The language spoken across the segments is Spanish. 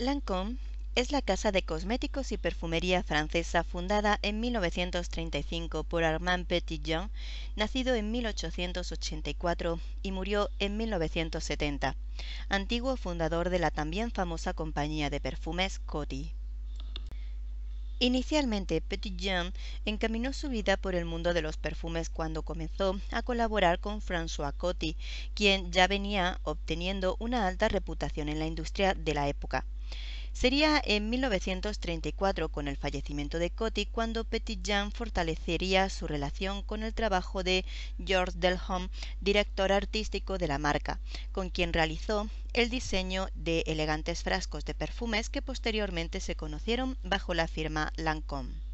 Lancôme es la casa de cosméticos y perfumería francesa fundada en 1935 por Armand Petitjean, nacido en 1884 y murió en 1970, antiguo fundador de la también famosa compañía de perfumes Coty. Inicialmente, Petitjean encaminó su vida por el mundo de los perfumes cuando comenzó a colaborar con François Coty, quien ya venía obteniendo una alta reputación en la industria de la época. Sería en 1934, con el fallecimiento de Coty, cuando Petitjean fortalecería su relación con el trabajo de Georges Delhomme, director artístico de la marca, con quien realizó el diseño de elegantes frascos de perfumes que posteriormente se conocieron bajo la firma Lancôme.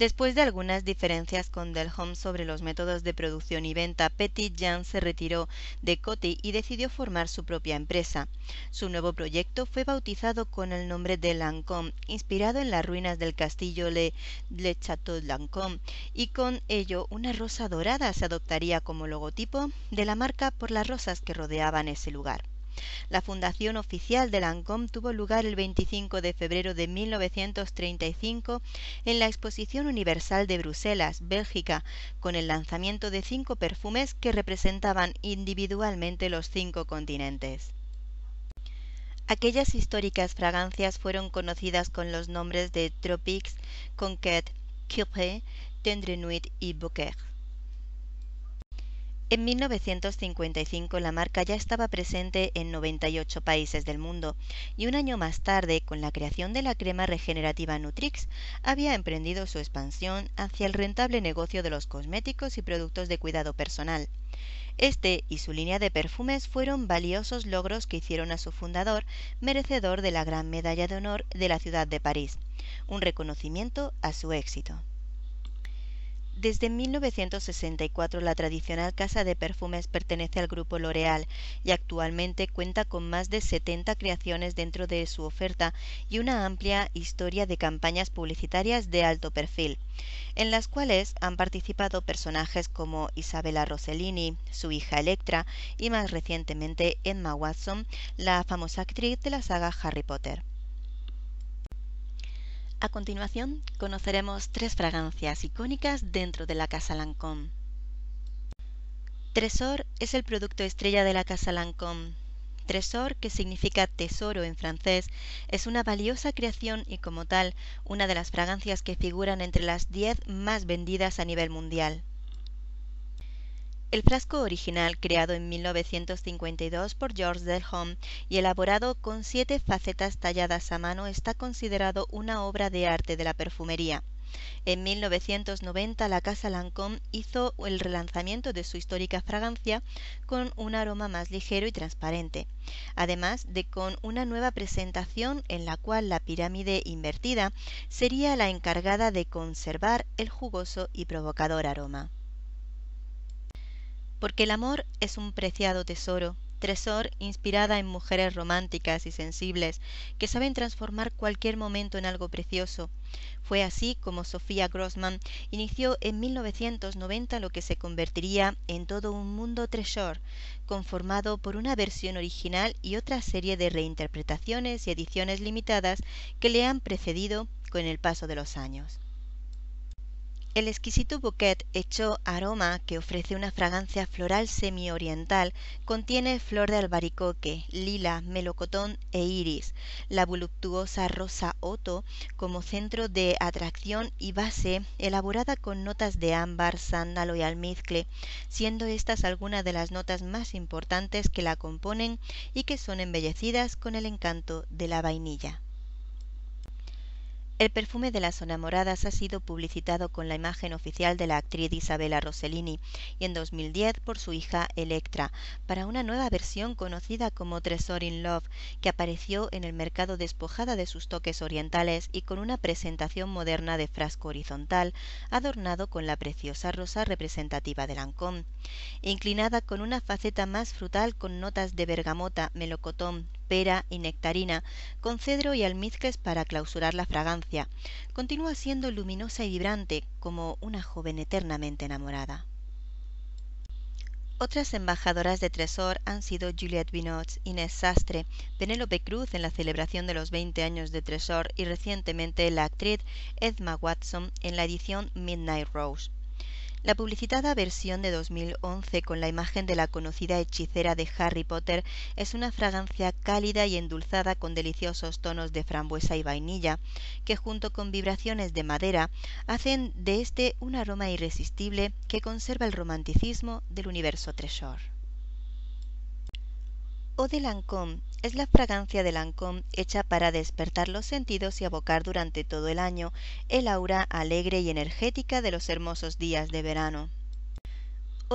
Después de algunas diferencias con Delhomme sobre los métodos de producción y venta, Petit Jean se retiró de Coty y decidió formar su propia empresa. Su nuevo proyecto fue bautizado con el nombre de Lancôme, inspirado en las ruinas del castillo Le, Le Château Lancôme, y con ello una rosa dorada se adoptaría como logotipo de la marca por las rosas que rodeaban ese lugar. La fundación oficial de Lancôme tuvo lugar el 25 de febrero de 1935 en la Exposición Universal de Bruselas, Bélgica, con el lanzamiento de cinco perfumes que representaban individualmente los cinco continentes. Aquellas históricas fragancias fueron conocidas con los nombres de Tropics, Conquête, Curé, Tendre Nuit y Bouquet. En 1955 la marca ya estaba presente en 98 países del mundo y un año más tarde, con la creación de la crema regenerativa Nutrix, había emprendido su expansión hacia el rentable negocio de los cosméticos y productos de cuidado personal. Este y su línea de perfumes fueron valiosos logros que hicieron a su fundador merecedor de la Gran Medalla de Honor de la ciudad de París, un reconocimiento a su éxito. Desde 1964 la tradicional casa de perfumes pertenece al grupo L'Oréal y actualmente cuenta con más de 70 creaciones dentro de su oferta y una amplia historia de campañas publicitarias de alto perfil, en las cuales han participado personajes como Isabella Rossellini, su hija Electra y más recientemente Emma Watson, la famosa actriz de la saga Harry Potter. A continuación, conoceremos tres fragancias icónicas dentro de la Casa Lancôme. Tresor es el producto estrella de la Casa Lancôme. Tresor, que significa tesoro en francés, es una valiosa creación y como tal, una de las fragancias que figuran entre las diez más vendidas a nivel mundial. El frasco original, creado en 1952 por Georges Delhomme y elaborado con siete facetas talladas a mano, está considerado una obra de arte de la perfumería. En 1990 la casa Lancôme hizo el relanzamiento de su histórica fragancia con un aroma más ligero y transparente, además de con una nueva presentación en la cual la pirámide invertida sería la encargada de conservar el jugoso y provocador aroma porque el amor es un preciado tesoro, tresor inspirada en mujeres románticas y sensibles que saben transformar cualquier momento en algo precioso. Fue así como Sofía Grossman inició en 1990 lo que se convertiría en todo un mundo tresor, conformado por una versión original y otra serie de reinterpretaciones y ediciones limitadas que le han precedido con el paso de los años. El exquisito bouquet hecho aroma que ofrece una fragancia floral semi-oriental contiene flor de albaricoque, lila, melocotón e iris, la voluptuosa rosa oto como centro de atracción y base elaborada con notas de ámbar, sándalo y almizcle, siendo estas algunas de las notas más importantes que la componen y que son embellecidas con el encanto de la vainilla. El perfume de las enamoradas ha sido publicitado con la imagen oficial de la actriz Isabella Rossellini y en 2010 por su hija Electra, para una nueva versión conocida como Tresor in Love, que apareció en el mercado despojada de sus toques orientales y con una presentación moderna de frasco horizontal, adornado con la preciosa rosa representativa de Lancôme, inclinada con una faceta más frutal con notas de bergamota, melocotón, pera y nectarina, con cedro y almizcles para clausurar la fragancia. Continúa siendo luminosa y vibrante como una joven eternamente enamorada. Otras embajadoras de Tresor han sido Juliette Binoche, Inés Sastre, Penélope Cruz en la celebración de los 20 años de Tresor y recientemente la actriz Edma Watson en la edición Midnight Rose. La publicitada versión de 2011 con la imagen de la conocida hechicera de Harry Potter es una fragancia cálida y endulzada con deliciosos tonos de frambuesa y vainilla, que junto con vibraciones de madera hacen de este un aroma irresistible que conserva el romanticismo del universo Treasure. Eau de Lancôme es la fragancia de Lancôme hecha para despertar los sentidos y abocar durante todo el año el aura alegre y energética de los hermosos días de verano.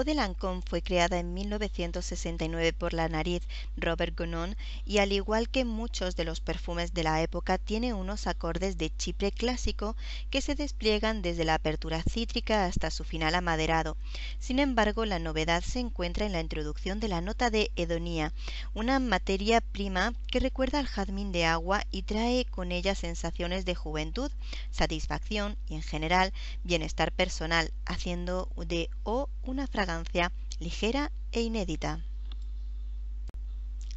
De Lancôme fue creada en 1969 por la nariz Robert Gonon y al igual que muchos de los perfumes de la época tiene unos acordes de chipre clásico que se despliegan desde la apertura cítrica hasta su final amaderado. Sin embargo, la novedad se encuentra en la introducción de la nota de hedonía, una materia prima que recuerda al jazmín de agua y trae con ella sensaciones de juventud, satisfacción y en general bienestar personal, haciendo de O una fragancia ligera e inédita.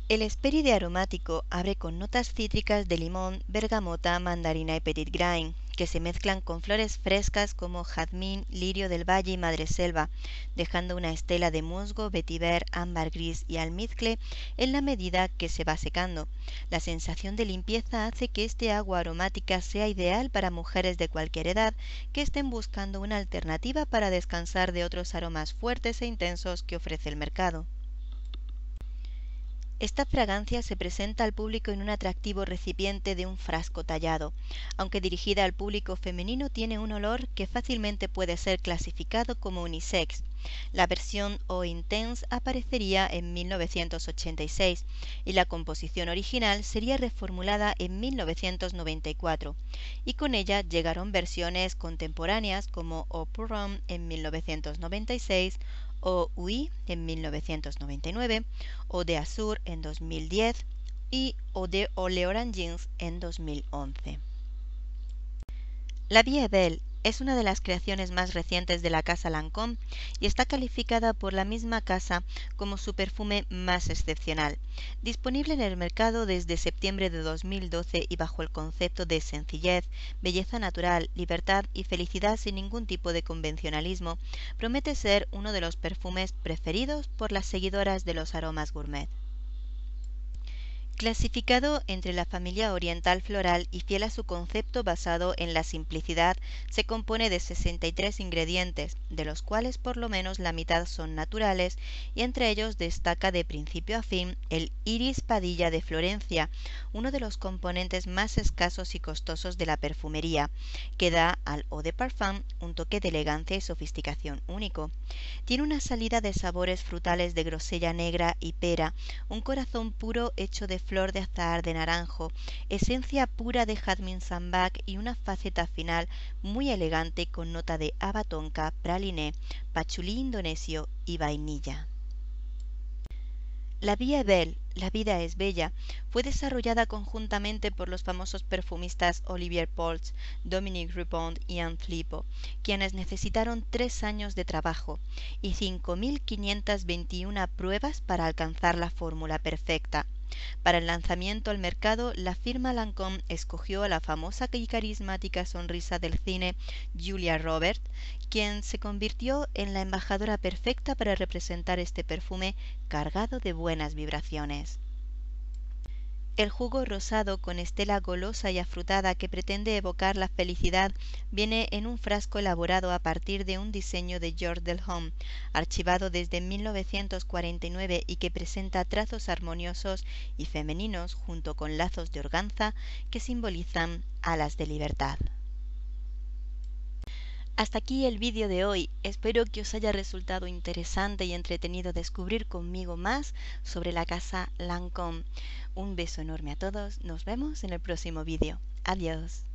El espéride aromático abre con notas cítricas de limón, bergamota, mandarina y petit grain, que se mezclan con flores frescas como jazmín, lirio del valle y madreselva, dejando una estela de musgo, vetiver, ámbar gris y almizcle en la medida que se va secando. La sensación de limpieza hace que este agua aromática sea ideal para mujeres de cualquier edad que estén buscando una alternativa para descansar de otros aromas fuertes e intensos que ofrece el mercado. Esta fragancia se presenta al público en un atractivo recipiente de un frasco tallado. Aunque dirigida al público femenino, tiene un olor que fácilmente puede ser clasificado como unisex. La versión O Intense aparecería en 1986 y la composición original sería reformulada en 1994 y con ella llegaron versiones contemporáneas como O Purrum en 1996 o UI en 1999, o de Azur en 2010 y o de Jeans en 2011. La Vie Belle es una de las creaciones más recientes de la casa Lancôme y está calificada por la misma casa como su perfume más excepcional. Disponible en el mercado desde septiembre de 2012 y bajo el concepto de sencillez, belleza natural, libertad y felicidad sin ningún tipo de convencionalismo, promete ser uno de los perfumes preferidos por las seguidoras de los aromas gourmet. Clasificado entre la familia oriental floral y fiel a su concepto basado en la simplicidad, se compone de 63 ingredientes, de los cuales por lo menos la mitad son naturales, y entre ellos destaca de principio a fin el iris padilla de Florencia, uno de los componentes más escasos y costosos de la perfumería, que da al eau de parfum un toque de elegancia y sofisticación único. Tiene una salida de sabores frutales de grosella negra y pera, un corazón puro hecho de flor de azahar de naranjo, esencia pura de jazmín sambac y una faceta final muy elegante con nota de abatonca, praliné, pachulí indonesio y vainilla. La Vía Belle, La vida es bella, fue desarrollada conjuntamente por los famosos perfumistas Olivier Poltz, Dominique Rupont y Anne Filippo, quienes necesitaron tres años de trabajo y 5.521 pruebas para alcanzar la fórmula perfecta. Para el lanzamiento al mercado, la firma Lancôme escogió a la famosa y carismática sonrisa del cine Julia Roberts, quien se convirtió en la embajadora perfecta para representar este perfume cargado de buenas vibraciones. El jugo rosado con estela golosa y afrutada que pretende evocar la felicidad viene en un frasco elaborado a partir de un diseño de George Delhomme, archivado desde 1949 y que presenta trazos armoniosos y femeninos junto con lazos de organza que simbolizan alas de libertad. Hasta aquí el vídeo de hoy. Espero que os haya resultado interesante y entretenido descubrir conmigo más sobre la casa Lancôme. Un beso enorme a todos. Nos vemos en el próximo vídeo. Adiós.